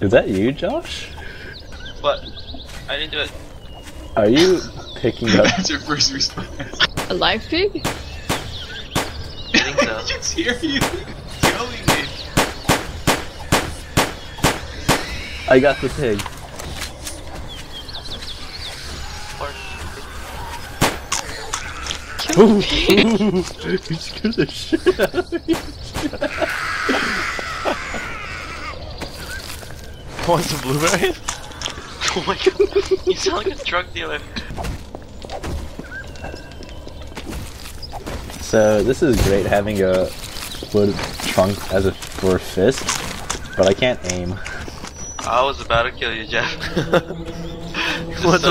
Is that you, Josh? What? I didn't do it. Are you picking up? That's your first response. A live pig? I think so. I just hear you yelling me. I got the pig. Ooh. you scared the shit out of me. Want some blueberries? Oh my god. You sound like a drug dealer. So this is great having a wood trunk as a for a fist, but I can't aim. I was about to kill you, Jeff. What's so